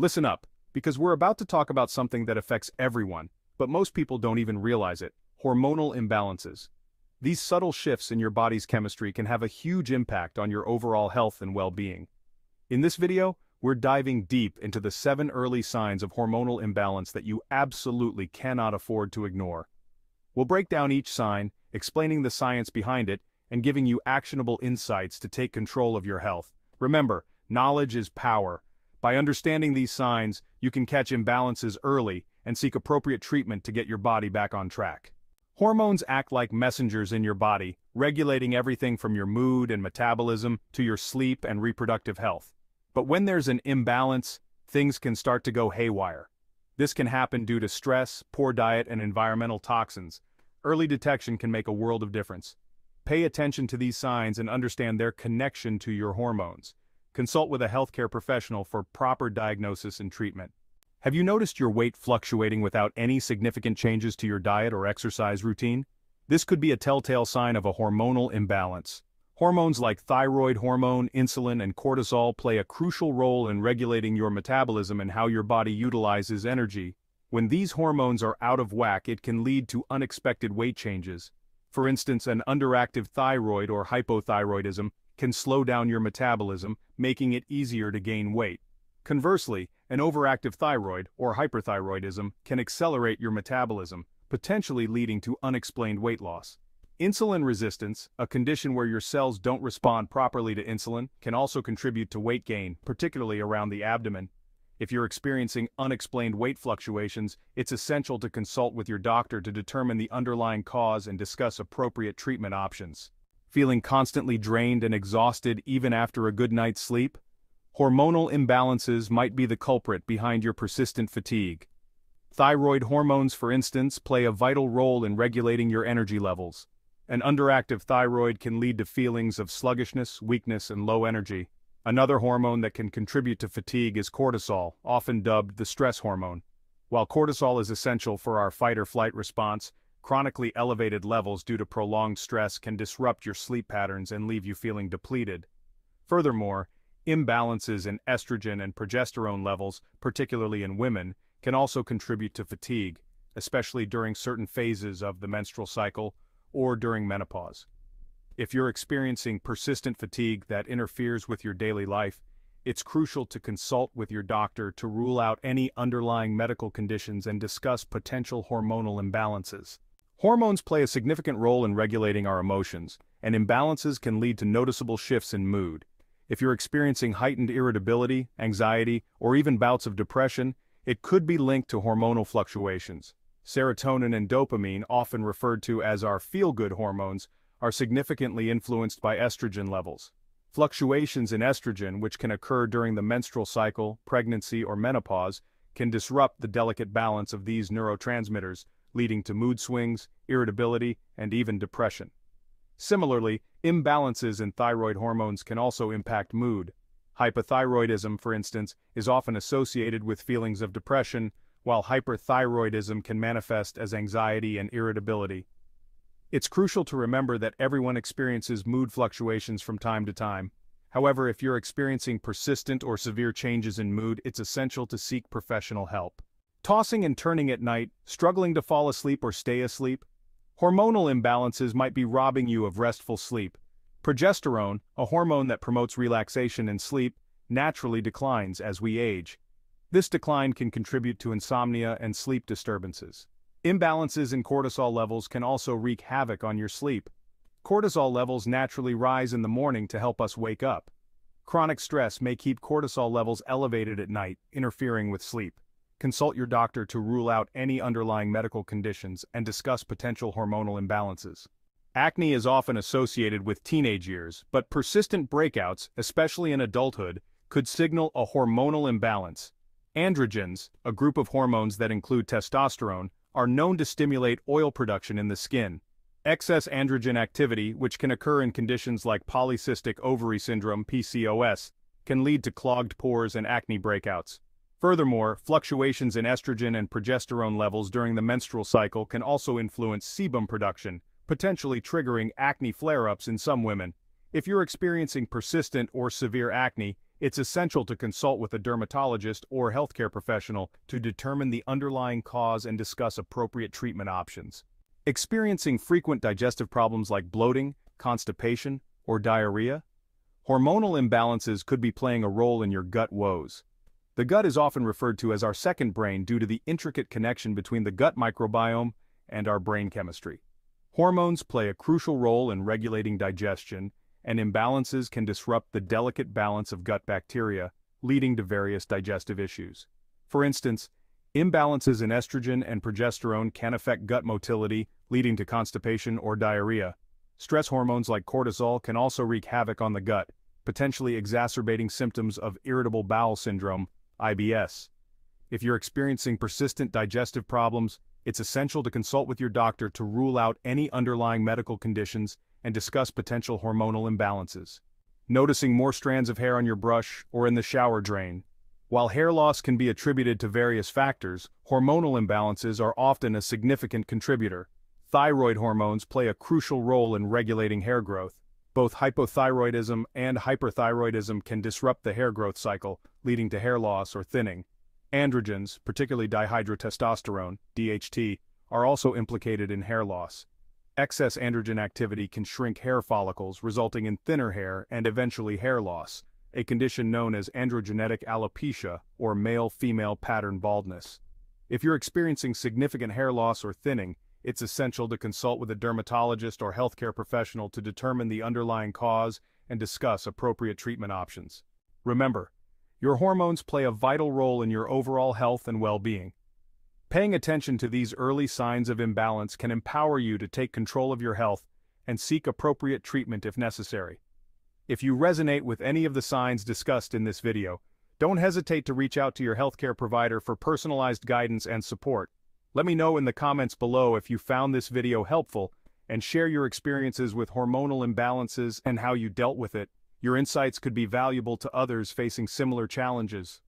Listen up, because we're about to talk about something that affects everyone, but most people don't even realize it, hormonal imbalances. These subtle shifts in your body's chemistry can have a huge impact on your overall health and well-being. In this video, we're diving deep into the seven early signs of hormonal imbalance that you absolutely cannot afford to ignore. We'll break down each sign, explaining the science behind it, and giving you actionable insights to take control of your health. Remember, knowledge is power. By understanding these signs, you can catch imbalances early and seek appropriate treatment to get your body back on track. Hormones act like messengers in your body, regulating everything from your mood and metabolism to your sleep and reproductive health. But when there's an imbalance, things can start to go haywire. This can happen due to stress, poor diet, and environmental toxins. Early detection can make a world of difference. Pay attention to these signs and understand their connection to your hormones. Consult with a healthcare professional for proper diagnosis and treatment. Have you noticed your weight fluctuating without any significant changes to your diet or exercise routine? This could be a telltale sign of a hormonal imbalance. Hormones like thyroid hormone, insulin, and cortisol play a crucial role in regulating your metabolism and how your body utilizes energy. When these hormones are out of whack it can lead to unexpected weight changes. For instance, an underactive thyroid or hypothyroidism can slow down your metabolism, making it easier to gain weight. Conversely, an overactive thyroid, or hyperthyroidism, can accelerate your metabolism, potentially leading to unexplained weight loss. Insulin resistance, a condition where your cells don't respond properly to insulin, can also contribute to weight gain, particularly around the abdomen. If you're experiencing unexplained weight fluctuations, it's essential to consult with your doctor to determine the underlying cause and discuss appropriate treatment options. Feeling constantly drained and exhausted even after a good night's sleep? Hormonal imbalances might be the culprit behind your persistent fatigue. Thyroid hormones, for instance, play a vital role in regulating your energy levels. An underactive thyroid can lead to feelings of sluggishness, weakness, and low energy. Another hormone that can contribute to fatigue is cortisol, often dubbed the stress hormone. While cortisol is essential for our fight-or-flight response, chronically elevated levels due to prolonged stress can disrupt your sleep patterns and leave you feeling depleted. Furthermore, Imbalances in estrogen and progesterone levels, particularly in women, can also contribute to fatigue, especially during certain phases of the menstrual cycle or during menopause. If you're experiencing persistent fatigue that interferes with your daily life, it's crucial to consult with your doctor to rule out any underlying medical conditions and discuss potential hormonal imbalances. Hormones play a significant role in regulating our emotions, and imbalances can lead to noticeable shifts in mood, if you're experiencing heightened irritability, anxiety, or even bouts of depression, it could be linked to hormonal fluctuations. Serotonin and dopamine, often referred to as our feel-good hormones, are significantly influenced by estrogen levels. Fluctuations in estrogen, which can occur during the menstrual cycle, pregnancy, or menopause, can disrupt the delicate balance of these neurotransmitters, leading to mood swings, irritability, and even depression. Similarly, imbalances in thyroid hormones can also impact mood. Hypothyroidism, for instance, is often associated with feelings of depression, while hyperthyroidism can manifest as anxiety and irritability. It's crucial to remember that everyone experiences mood fluctuations from time to time. However, if you're experiencing persistent or severe changes in mood, it's essential to seek professional help. Tossing and turning at night, struggling to fall asleep or stay asleep, Hormonal imbalances might be robbing you of restful sleep. Progesterone, a hormone that promotes relaxation and sleep, naturally declines as we age. This decline can contribute to insomnia and sleep disturbances. Imbalances in cortisol levels can also wreak havoc on your sleep. Cortisol levels naturally rise in the morning to help us wake up. Chronic stress may keep cortisol levels elevated at night, interfering with sleep. Consult your doctor to rule out any underlying medical conditions and discuss potential hormonal imbalances. Acne is often associated with teenage years, but persistent breakouts, especially in adulthood, could signal a hormonal imbalance. Androgens, a group of hormones that include testosterone, are known to stimulate oil production in the skin. Excess androgen activity, which can occur in conditions like polycystic ovary syndrome PCOS, can lead to clogged pores and acne breakouts. Furthermore, fluctuations in estrogen and progesterone levels during the menstrual cycle can also influence sebum production, potentially triggering acne flare-ups in some women. If you're experiencing persistent or severe acne, it's essential to consult with a dermatologist or healthcare professional to determine the underlying cause and discuss appropriate treatment options. Experiencing frequent digestive problems like bloating, constipation, or diarrhea? Hormonal imbalances could be playing a role in your gut woes. The gut is often referred to as our second brain due to the intricate connection between the gut microbiome and our brain chemistry. Hormones play a crucial role in regulating digestion, and imbalances can disrupt the delicate balance of gut bacteria, leading to various digestive issues. For instance, imbalances in estrogen and progesterone can affect gut motility, leading to constipation or diarrhea. Stress hormones like cortisol can also wreak havoc on the gut, potentially exacerbating symptoms of irritable bowel syndrome, IBS. If you're experiencing persistent digestive problems, it's essential to consult with your doctor to rule out any underlying medical conditions and discuss potential hormonal imbalances. Noticing more strands of hair on your brush or in the shower drain. While hair loss can be attributed to various factors, hormonal imbalances are often a significant contributor. Thyroid hormones play a crucial role in regulating hair growth. Both hypothyroidism and hyperthyroidism can disrupt the hair growth cycle, leading to hair loss or thinning. Androgens, particularly dihydrotestosterone, DHT, are also implicated in hair loss. Excess androgen activity can shrink hair follicles resulting in thinner hair and eventually hair loss, a condition known as androgenetic alopecia or male-female pattern baldness. If you're experiencing significant hair loss or thinning, it's essential to consult with a dermatologist or healthcare professional to determine the underlying cause and discuss appropriate treatment options. Remember, your hormones play a vital role in your overall health and well-being. Paying attention to these early signs of imbalance can empower you to take control of your health and seek appropriate treatment if necessary. If you resonate with any of the signs discussed in this video, don't hesitate to reach out to your healthcare provider for personalized guidance and support. Let me know in the comments below if you found this video helpful and share your experiences with hormonal imbalances and how you dealt with it. Your insights could be valuable to others facing similar challenges.